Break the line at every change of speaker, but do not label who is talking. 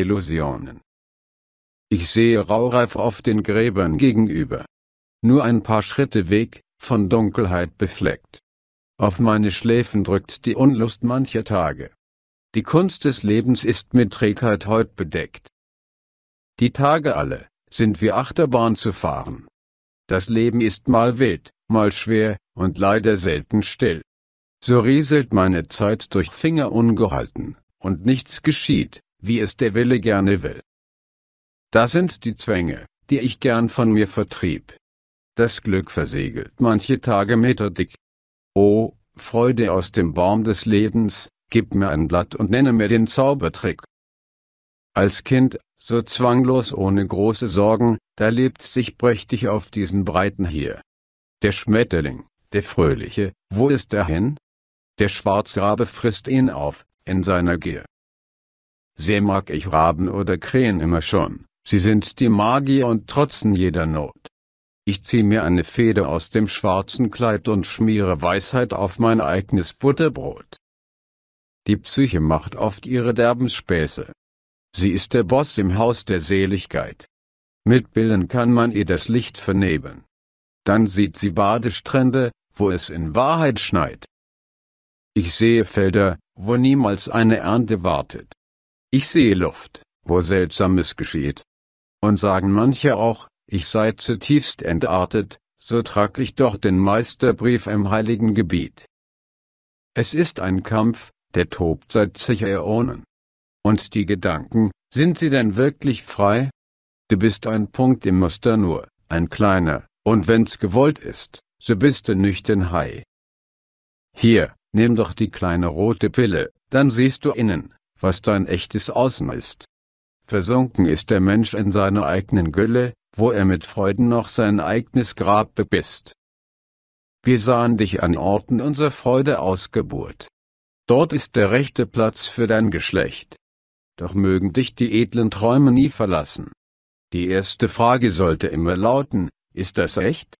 Illusionen. Ich sehe Raureif auf den Gräbern gegenüber. Nur ein paar Schritte Weg, von Dunkelheit befleckt. Auf meine Schläfen drückt die Unlust mancher Tage. Die Kunst des Lebens ist mit Trägheit heut bedeckt. Die Tage alle, sind wie Achterbahn zu fahren. Das Leben ist mal wild, mal schwer, und leider selten still. So rieselt meine Zeit durch Finger ungehalten, und nichts geschieht, wie es der Wille gerne will. Da sind die Zwänge, die ich gern von mir vertrieb. Das Glück versiegelt manche Tage meterdick. O, Freude aus dem Baum des Lebens, gib mir ein Blatt und nenne mir den Zaubertrick. Als Kind, so zwanglos ohne große Sorgen, da lebt sich prächtig auf diesen Breiten hier. Der Schmetterling, der Fröhliche, wo ist er hin? Der Schwarzrabe frisst ihn auf, in seiner Gier. Sehr mag ich Raben oder Krähen immer schon, sie sind die Magier und trotzen jeder Not. Ich zieh mir eine Feder aus dem schwarzen Kleid und schmiere Weisheit auf mein eigenes Butterbrot. Die Psyche macht oft ihre derben Späße. Sie ist der Boss im Haus der Seligkeit. Mit Bildern kann man ihr das Licht vernebeln. Dann sieht sie Badestrände, wo es in Wahrheit schneit. Ich sehe Felder, wo niemals eine Ernte wartet. Ich sehe Luft, wo Seltsames geschieht. Und sagen manche auch, ich sei zutiefst entartet, so trag ich doch den Meisterbrief im heiligen Gebiet. Es ist ein Kampf, der tobt seit zig Äonen. Und die Gedanken, sind sie denn wirklich frei? Du bist ein Punkt im Muster nur, ein kleiner, und wenn's gewollt ist, so bist du nüchtern Hai. Hier, nimm doch die kleine rote Pille, dann siehst du innen, was dein echtes Außen ist. Versunken ist der Mensch in seiner eigenen Gülle, wo er mit Freuden noch sein eigenes Grab bebisst. Wir sahen dich an Orten unserer Freude Ausgeburt. Dort ist der rechte Platz für dein Geschlecht. Doch mögen dich die edlen Träume nie verlassen. Die erste Frage sollte immer lauten, ist das echt?